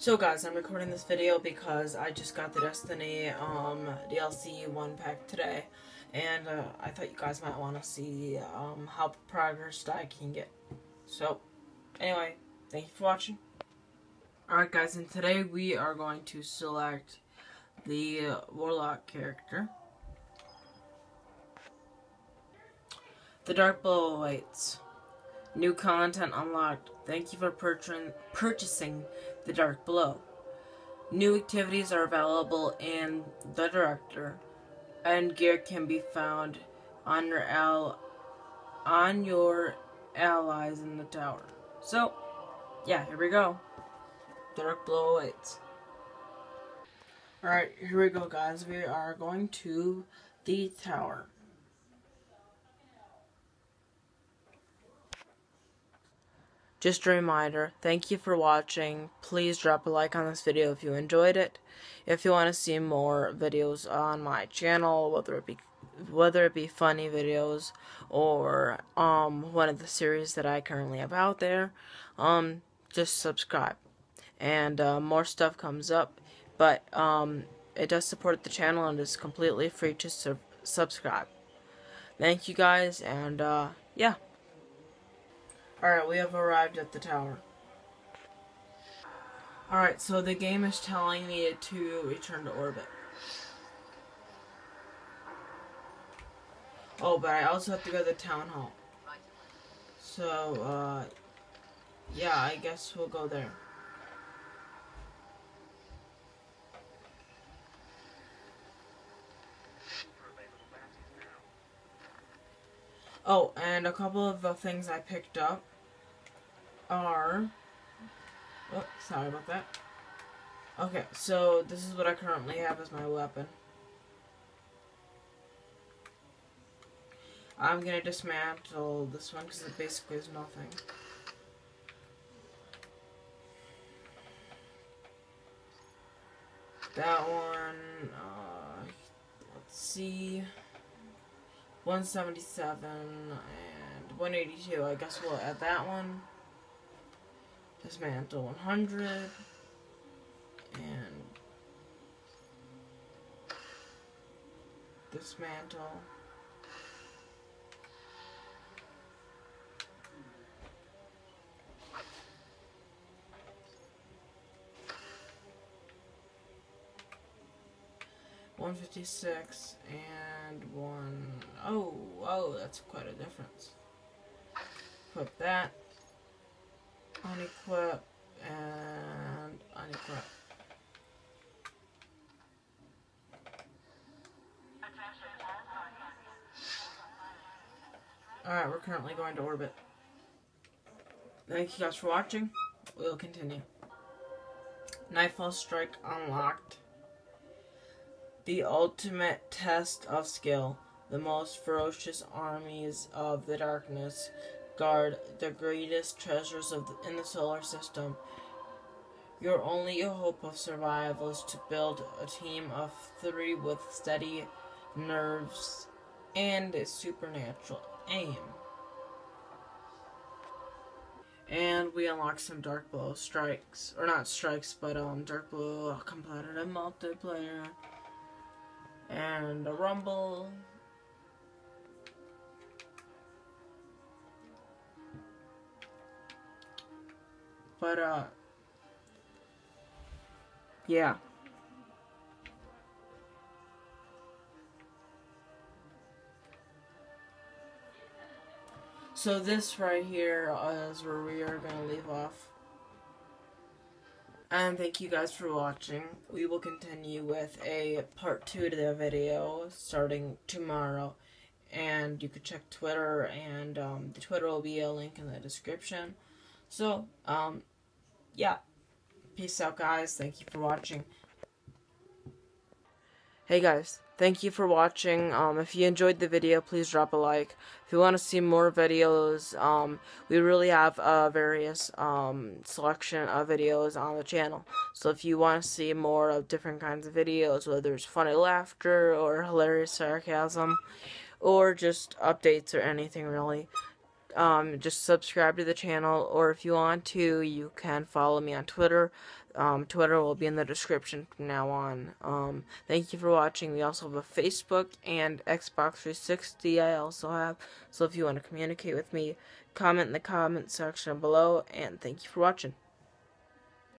So guys, I'm recording this video because I just got the Destiny um, DLC 1 pack today. And uh, I thought you guys might want to see um, how progressed I can get. So, anyway, thank you for watching. Alright guys, and today we are going to select the uh, Warlock character. The Dark Below awaits. New content unlocked. Thank you for purchasing The Dark Below. New activities are available in the director, and gear can be found on your al on your allies in the tower. So, yeah, here we go. Dark Below awaits. Alright, here we go guys. We are going to the tower. Just a reminder, thank you for watching. Please drop a like on this video if you enjoyed it. If you want to see more videos on my channel, whether it be whether it be funny videos or um one of the series that I currently have out there, um just subscribe. And uh, more stuff comes up, but um it does support the channel and is completely free to sub subscribe. Thank you guys and uh yeah. Alright, we have arrived at the tower. Alright, so the game is telling me to return to orbit. Oh, but I also have to go to the town hall. So, uh, yeah, I guess we'll go there. Oh, and a couple of the things I picked up are... Oh, sorry about that. Okay, so this is what I currently have as my weapon. I'm gonna dismantle this one because it basically is nothing. That one, uh, let's see. 177 and 182. I guess we'll add that one. Dismantle 100. And dismantle. One fifty six and one oh oh that's quite a difference. put that. Unequip and unequip. Alright, we're currently going to orbit. Thank you guys for watching. We'll continue. Nightfall Strike unlocked. The ultimate test of skill. The most ferocious armies of the darkness guard the greatest treasures of the, in the solar system. Your only hope of survival is to build a team of three with steady nerves and a supernatural aim. And we unlock some Dark Below strikes, or not strikes, but um, Dark Below competitive multiplayer and a rumble. But, uh, yeah. So this right here is where we are going to leave off. And thank you guys for watching. We will continue with a part 2 to the video starting tomorrow. And you can check Twitter, and um, the Twitter will be a link in the description. So, um, yeah. Peace out, guys. Thank you for watching. Hey, guys. Thank you for watching. Um, if you enjoyed the video, please drop a like. If you want to see more videos, um, we really have a various um, selection of videos on the channel. So if you want to see more of different kinds of videos, whether it's funny laughter or hilarious sarcasm, or just updates or anything really, um, just subscribe to the channel, or if you want to, you can follow me on Twitter. Um, Twitter will be in the description from now on. Um, thank you for watching. We also have a Facebook and Xbox 360 I also have. So if you want to communicate with me, comment in the comment section below, and thank you for watching.